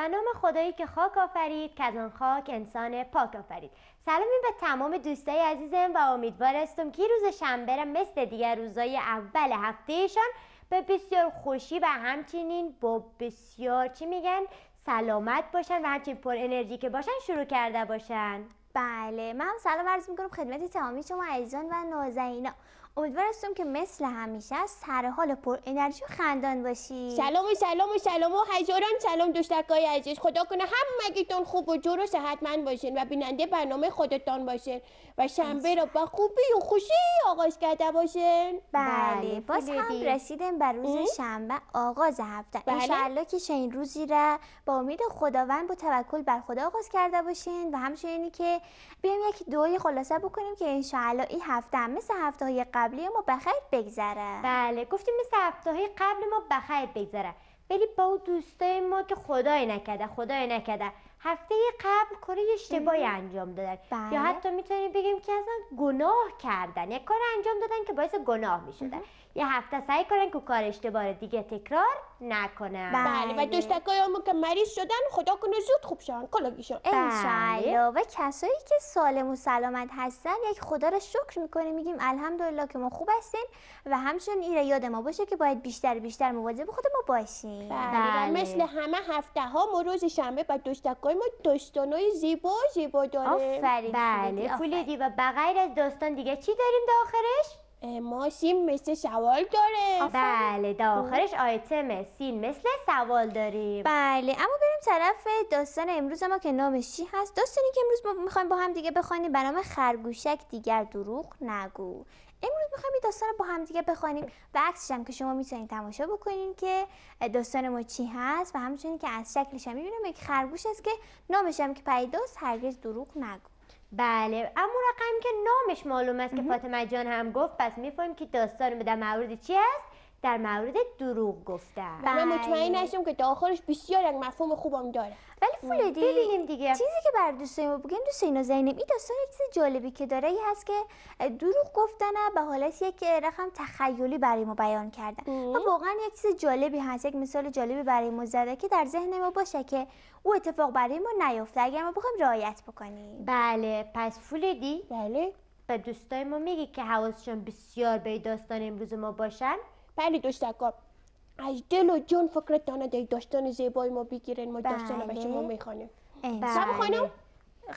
و نام خدایی که خاک آفرید که از آن خاک انسان پاک آفرید. سلامی به تمام دوستای عزیزم و امیدوارستم که روز شنبه مثل دیگر روزای اول هفتهشان به بسیار خوشی و همچنین با بسیار چی میگن؟ سلامت باشن و همچنین پر انرژی که باشن شروع کرده باشن. بله من سلام عرض می‌کنم خدمت تمامی شما عزیزان و نازنینا امیدوار هستم که مثل همیشه از سر حال پر انرژی و خندان باشی. سلام و سلام و سلام و هزاران سلام دوستکای عزیز. خدا کنه همگیتون خوب و جور و صحتمند باشین و بیننده برنامه خودتان باشین. و شنبه رو با خوبی و خوشی آغاز کرده باشین. بله بله، باز هم. رسیدیم بر روز شنبه آغاز هفته. بله. که شین روزی را با امید خداوند با توکل بر خدا آغاز کرده باشین و همچنینی که بیایم یک دعای خلاصه بکنیم که انشاءالله این هفته هم مثل هفته های قبلی ما بخیر بگذره. بله گفتیم مثل هفته های قبل ما بخیر بگذره. ولی با اون دوستای ما که خدای نکرده خدای نکرده. هفته قبل کاری اشتباهی انجام دادن. بله. یا حتی می‌تونیم بگیم که اصلا گناه کردن. یک کار انجام دادن که باعث گناه می‌شدن. یه هفته سعی کنن که کار اشتباه دیگه تکرار نکنن. بله. بله و دوستکای همون که مریض شدن خدا کنه زود خوب شن کلاگیشون. انشاءالله. و کسایی که سالم و سلامت هستن یک خدا را شکر می‌کنیم. میگیم الحمدلله که ما خوب هستیم و همچنین این را یاد ما باشه که باید بیشتر بیشتر مواظب خود ما باشیم. بله بله. و مثل همه هفته ها ما روز شنبه و دوستکای ما داستانای زیبا زیبا داره آفرین بله. فولیدی و بغیر از داستان دیگه چی داریم داخلش؟ ما سیم مثل سوال داره. بله داخلش آیتم سین مثل سوال داریم. بله اما بریم طرف داستان امروز. ما که نامش چی هست؟ داستانی که امروز ما می‌خوایم با هم دیگه بخوانیم. به نام خرگوشک دیگر دروغ نگو. امروز می‌خوایم این داستان رو با هم دیگه بخوانیم. و عکسش هم که شما می‌تونید تماشا بکنین که داستان ما چی هست و همچنین که از شکلش هم می‌بینیم یک خرگوش است که نامش هم که پیداست هرگز دروغ نگو بله. اما رقم که نامش معلوم است که فاطمه جان هم گفت پس می‌فهمیم که داستان در مورد چی است در مورد دروغ گفتن. و من بله. مطمئن هستم که داخلش بسیار یک مفهوم خوبم داره. ولی فولادی ببینیم دیگه. چیزی که بر دوستای ما بگیم دوستای نازنینم این داستان یک چیز جالبی که داره این هست که دروغ گفتن به حالت یک رقم تخیلی برای ما بیان کردن. و واقعا یک چیز جالبی هست یک مثال جالبی برای ما زده که در ذهن ما باشه که او اتفاق برای ما نیفته. اگر ما بخوایم رعایت بکنیم. بله پس فولدی بله. به دوستای ما میگی که حواسشون بسیار به داستان امروز ما باشن. بله دوستکا از دل و جون فکرتان در داستان زیبای ما بگیرین. ما داستان رو به بله. شما می‌خوانیم انشاءالله. شما خانم.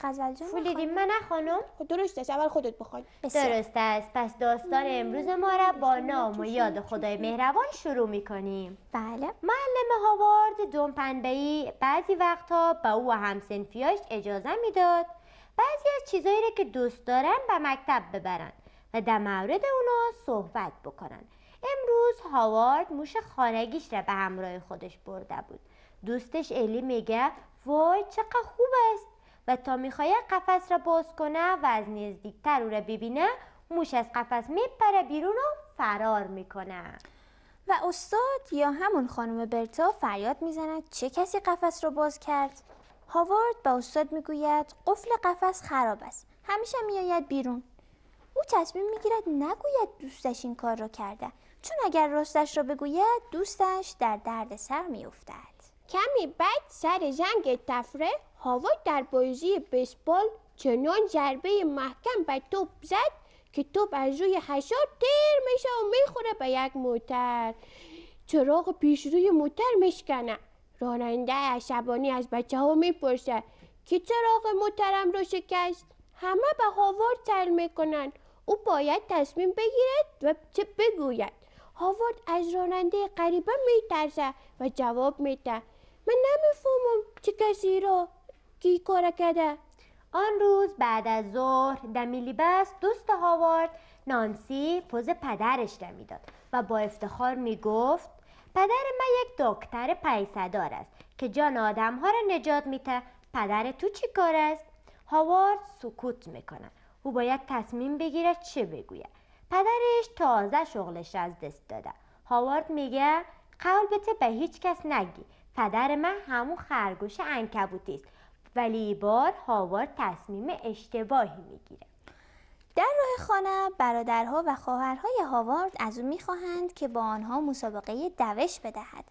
غزل جان فولدی من خانم. خب درست است اول خودت بخوان. درست است. پس داستان امروز ما را با نام و یاد خدای مهربان شروع می‌کنیم. بله. معلم هاوارد دونپنبهی بعضی وقتها به او و همسنفیاش اجازه می‌داد. بعضی از چیزایی را که دوست دارن به مکتب ببرن و در مورد اونا صحبت بکنن. امروز هاوارد موش خانگیش را به همراه خودش برده بود. دوستش الی میگه وای چقدر خوب است. و تا می‌خواد قفس را باز کنه و از نزدیکتر او را ببینه موش از قفس میپره بیرون و فرار می‌کنه. و استاد یا همون خانم برتا فریاد می‌زند چه کسی قفس رو باز کرد؟ هاوارد به استاد می‌گوید قفل قفس خراب است. همیشه میآید بیرون. او تصمیم می‌گیرد نگوید دوستش این کار را کرده. چون اگر راستش را بگوید دوستش در درد سر میافتد. کمی بعد سر زنگ تفره هاوارد در بازی بیسبال چنان ضربه محکم به توپ زد که توپ از روی حشار تیر میشه و می‌خوره به یک موتر. چراغ پیش روی موتر میشکنه. راننده عصبانی از بچه ها می‌پرسه که چراغ موترم رو شکست؟ همه به هاوارد سر می‌کنن. او باید تصمیم بگیرد و چه بگوید. هاوارد از راننده غریبه میترسه و جواب میده. من نمی‌فهمم چه کسی را کی کار کرده. آن روز بعد از ظهر در میلیبس دوست هاوارد نانسی پوز پدرش را می‌داد و با افتخار می‌گفت پدر من یک دکتر پیسدار است که جان آدم ها را نجات میده. پدر تو چی کار است؟ هاوارد سکوت می‌کنه او باید تصمیم بگیره چه بگوید. پدرش تازه شغلش از دست داده. هاوارد میگه قول بته به هیچ کس نگی. پدر من همون خرگوش انکبوتی است. ولی بار هاوارد تصمیم اشتباهی می‌گیره. در راه خانه برادرها و خواهرهای هاوارد از او می‌خواهند که با آنها مسابقه دوش بدهد.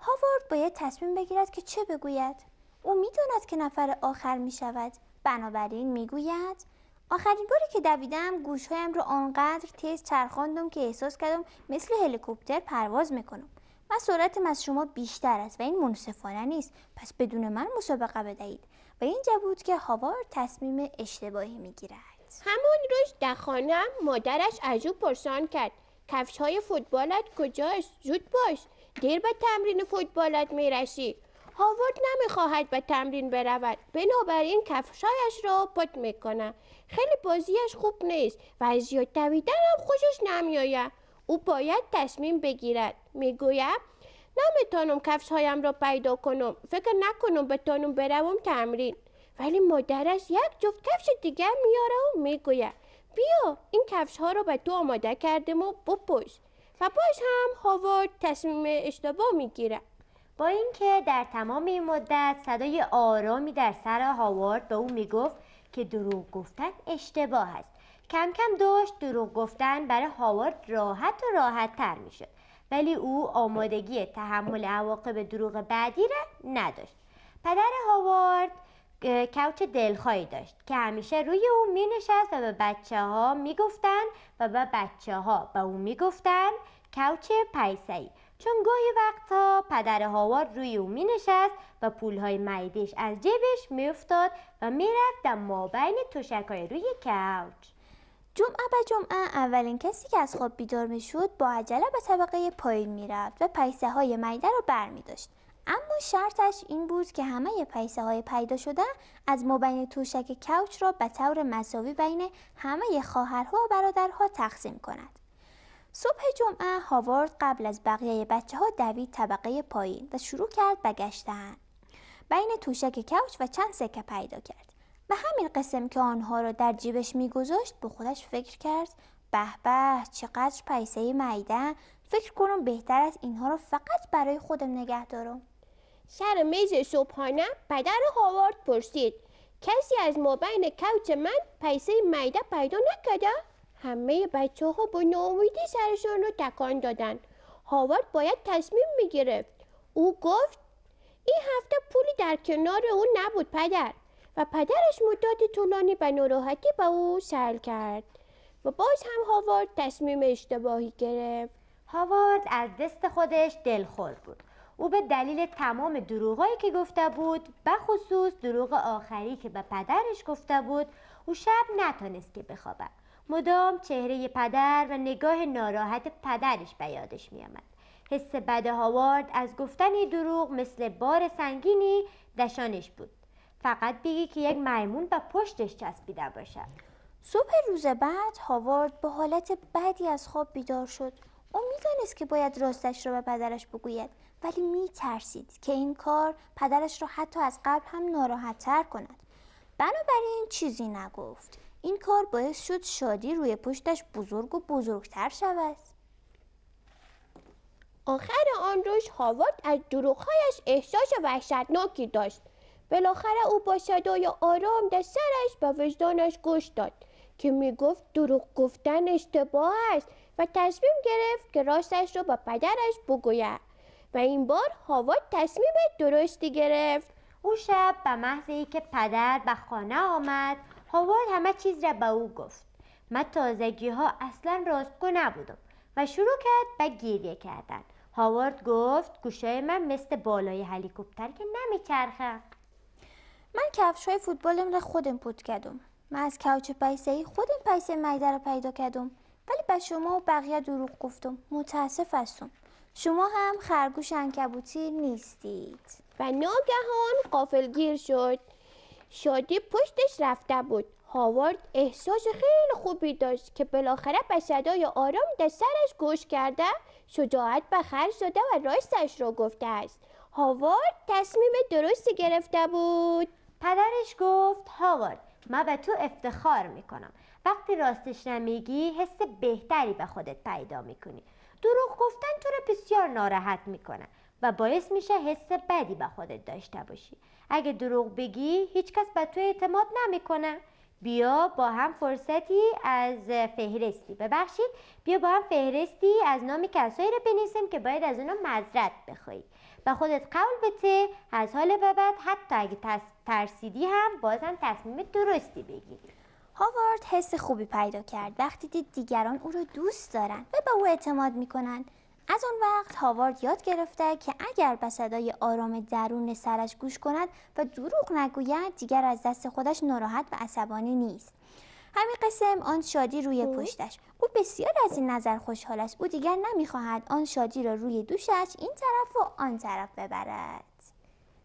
هاوارد باید تصمیم بگیرد که چه بگوید. او می‌داند که نفر آخر می شود بنابراین می‌گوید آخرین باری که دویدم گوشهایم را آنقدر تیز چرخاندم که احساس کردم مثل هلیکوپتر پرواز می‌کنم. و سرعتم از شما بیشتر است و این منصفانه نیست. پس بدون من مسابقه بدهید. و اینجا بود که هاوارد تصمیم اشتباهی می‌گیرد. همون روز در خانم مادرش از او پرسان کرد. کفش های فوتبالت کجاست؟ زود باش. دیر به تمرین فوتبالت می‌رسی. هاوارد نمی‌خواهد به تمرین برود. بنابراین کفشایش را پت می‌کنه خیلی بازیش خوب نیست و از زیاد دویدن هم خوشش نمیآید. او باید تصمیم بگیرد. می‌گوید نمی‌تونم کفشهایم را پیدا کنم. فکر نکنم بتانم بروم تمرین. ولی مادرش یک جفت کفش دیگر میاره و می‌گوید بیا این کفش ها رو به تو آماده کردم و بپوش. و هم هاوارد تصمیم اشتباه می‌گیره با اینکه در تمام این مدت صدای آرامی در سر هاوارد به او می‌گفت که دروغ گفتن اشتباه است. کم کم داشت دروغ گفتن برای هاوارد راحت و راحت تر می‌شد. ولی او آمادگی تحمل عواقب دروغ بعدی را نداشت. پدر هاوارد کوچ دلخواهی داشت که همیشه روی او می نشست و به بچه ها می و به بچه ها به او می گفتن کوچ پیسهی چون گاهی وقتا پدر هاوارد روی او می نشست و پولهای معیدش از جیبش می افتاد و می رفت در مابین های روی کوچ جمعه به جمعه اولین کسی که از خواب بیدار می شد با عجله به طبقه پایین می رفت و پیسه های معده را بر می داشت. اما شرطش این بود که همه پیسه های پیدا شده از مبین توشک کوچ را به طور مساوی بین همه خواهرها و برادرها تقسیم کند. صبح جمعه هاوارد قبل از بقیه بچه ها دوید طبقه پایین و شروع کرد به گشتن. بین توشک کوچ و چند سکه پیدا کرد. و همین قسم که آنها را در جیبش میگذاشت به خودش فکر کرد به به چقدر پیسه معیده فکر کنم بهتر از اینها را فقط برای خودم نگه دارم سر میز صبحانه پدر هاوارد پرسید کسی از ما بین کوچ من پیسه میده پیدا نکرده؟ همه بچه ها با ناامیدی سرشان رو تکان دادن. هاوارد باید تصمیم می‌گرفت. او گفت این هفته پولی در کنار او نبود پدر. و پدرش مدت طولانی به ناراحتی به او سل کرد. و باز هم هاوارد تصمیم اشتباهی گرفت. هاوارد از دست خودش دلخور بود. او به دلیل تمام دروغایی که گفته بود به خصوص دروغ آخری که به پدرش گفته بود او شب نتانست که بخوابد. مدام چهره پدر و نگاه ناراحت پدرش به یادش میآمد. حس بد هاوارد از گفتن دروغ مثل بار سنگینی دشانش بود. فقط بگی که یک میمون به پشتش چسبیده باشد. صبح روز بعد هاوارد با حالت بدی از خواب بیدار شد. او می‌دانست که باید راستش را به پدرش بگوید ولی می ترسید که این کار پدرش را حتی از قبل هم ناراحت تر کند. بنابراین چیزی نگفت. این کار باعث شد شادی روی پشتش بزرگ و بزرگتر شود. آخر آن روز هاوارد از دروغهایش احساس وحشتناکی داشت. بالاخره او با صدای آرام در سرش به وجدانش گوش داد که می‌گفت دروغ گفتن اشتباه است و تصمیم گرفت که راستش را به پدرش بگوید. و این بار هاوارد تصمیم درستی گرفت. او شب به محض که پدر به خانه آمد هاوارد همه چیز را به او گفت. من تازگی ها اصلا راستگو نبودم و شروع کرد به گریه کردن. هاوارد گفت گوشای من مثل بالای هلیکوپتر که نمیچرخه. من کفش های فوتبالم را خودم پود کردم. من از کوچ پیسه ای خودم پیسه میده را پیدا کردم؟ ولی به شما و بقیه دروغ گفتم. متاسف هستم. شما هم خرگوش انکبوتی نیستید. و ناگهان قافلگیر شد. شادی پشتش رفته بود. هاوارد احساس خیلی خوبی داشت که بالاخره به صدای آرام در سرش گوش کرده شجاعت به خرج داده و راستش را گفته است. هاوارد تصمیم درستی گرفته بود. پدرش گفت هاوارد من به تو افتخار می‌کنم. وقتی راستش نمیگی حس بهتری به خودت پیدا می‌کنی. دروغ گفتن تو رو بسیار ناراحت می‌کنه. و باعث میشه حس بدی به خودت داشته باشی. اگه دروغ بگی هیچکس به تو اعتماد نمی‌کنه. بیا با هم فرصتی از فهرستی ببخشید. بیا با هم فهرستی از نام کسایی رو بنویسیم که باید از اونا مذرت بخوایی و خودت قول بده از حال به بعد حتی اگه ترسیدی هم بازم تصمیم درستی بگیری. هاوارد حس خوبی پیدا کرد. وقتی دید دیگران او را دوست دارند و به او اعتماد می‌کنند از آن وقت هاوارد یاد گرفته که اگر به صدای آرام درون سرش گوش کند و دروغ نگوید دیگر از دست خودش ناراحت و عصبانی نیست. همین قسم آن شادی روی پشتش. او بسیار از این نظر خوشحال است. او دیگر نمی‌خواهد آن شادی را روی دوشش این طرف و آن طرف ببرد.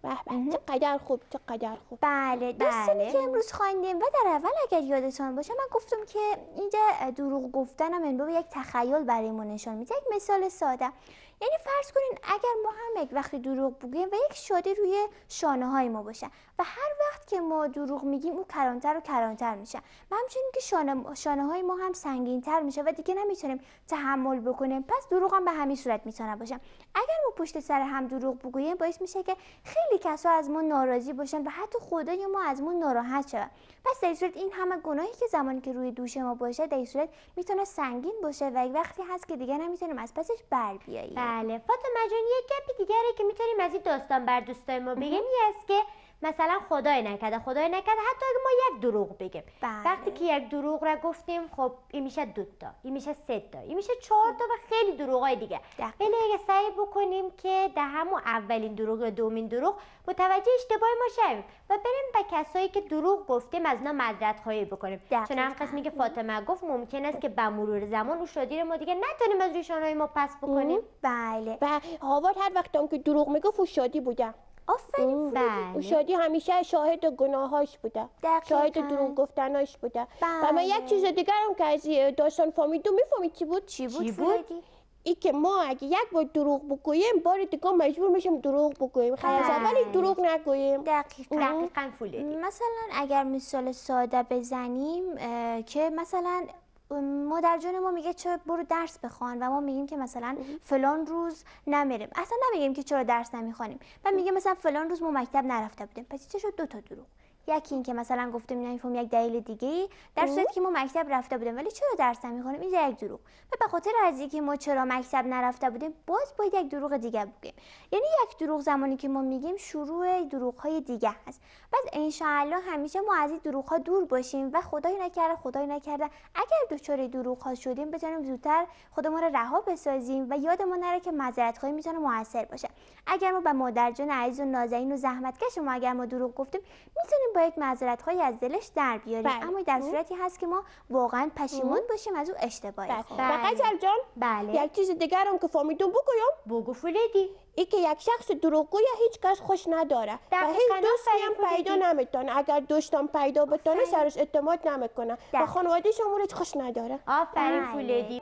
به به. چقدر خوب چقدر خوب. بله داستانی بله. که امروز خواندیم و در اول اگر یادتان باشه من گفتم که اینجا دروغ گفتن هم به یک تخیل برای ما نشان میده یک مثال ساده. یعنی فرض کنین اگر ما هم یک وقتی دروغ بگوییم و یک شادی روی شانه های ما باشه و هر وقت که ما دروغ میگیم او کرانتر و کرانتر میشه. و همچنین که شانه, شانه های ما هم سنگین تر میشه و دیگه نمی‌تونیم تحمل بکنیم. پس دروغ هم به همین صورت می‌تونه باشه. اگر ما پشت سر هم دروغ بگوییم باعث میشه که خیلی کسا از ما ناراضی باشن و حتی خدای ما از ما ناراحت شود. پس در این صورت این همه گناهی که زمانی که روی دوش ما باشه در صورت می‌تونه سنگین باشه و یک وقتی هست که دیگه نمی‌تونیم از پسش بر بیاییم. بله. فاطمه جان یک گپی دیگری که می‌تونیم از این داستان بر دوستای ما بگیم است که مثلا خدای نکرده خدای نکرده حتی اگه ما یک دروغ بگیم. بله. وقتی که یک دروغ را گفتیم خب این میشه دو تا این میشه سه تا این میشه چهار تا و خیلی دروغای دیگه. ولی اگه سعی بکنیم که در همون اولین دروغ یا دومین دروغ متوجه اشتباه ما شویم و بریم به کسایی که دروغ گفتیم از اینا معذرت خواهی بکنیم. چون هم. قسمی که فاطمه گفت ممکن است که به مرور زمان او شادی رو ما دیگه نتونیم از روی ما پس بکنیم. بله. و هاوارد هر وقت هم که دروغ می‌گفت او شادی بوده. آفرین. بله. او شادی همیشه شاهد گناهاش بوده. دقیقاً. شاهد دروغ گفتناش بوده. و من بله. یک چیز دیگر هم که از داستان فهمیدم می‌فهمید چی بود؟ چی بود؟ چی بود؟ ای که ما اگه یک بار دروغ بگوییم بار دیگه مجبور میشیم دروغ بگوییم. خیلی از بله. اولی دروغ نگوییم. دقیقاً دقیقا فولیدی. مثلا اگر مثال ساده بزنیم که مثلا مادر ما میگه چرا برو درس بخوان و ما میگیم که مثلا فلان روز نمیریم. اصلا نمیگیم که چرا درس نمی‌خوانیم. و میگه مثلا فلان روز ما مکتب نرفته بودیم. پس چه شد؟ دو تا دروغ. یکی این که مثلا گفتیم نمیفهم یک دلیل دیگه در صورتی که ما مکتب رفته بودیم ولی چرا درس نمی‌خونیم اینجا یک دروغ. و به خاطر از اینکه ما چرا مکتب نرفته بودیم باز باید یک دروغ دیگه بگیم. یعنی یک دروغ زمانی که ما میگیم شروع دروغ های دیگه هست پس انشاءالله همیشه ما از این دروغ ها دور باشیم و خدای نکرده خدای نکرده. اگر دچار دروغ ها شدیم بتونیم زودتر خودمون رو رها بسازیم و یادمون نره که معذرت خواهی می‌تونه موثر باشه. اگر ما به مادر جان عزیز و نازنین و زحمتکش ما اگر ما دروغ گفتیم می‌تونیم با یک معذرت خواهی از دلش در بیاریم بله. اما در صورتی هست که ما واقعا پشیمون باشیم از او اشتباهی بله. بله. جان بله یک چیز دیگر هم که فهمیدم بگویم بگو فولیدی ای که یک شخص دروغگوی هیچ کس خوش نداره و هیچ دوستی هم پیدا. نمی‌تونه اگر دوستم پیدا بتونه. سرش اعتماد نمی‌کنه و او رو خوش نداره آفرین بله. فولیدی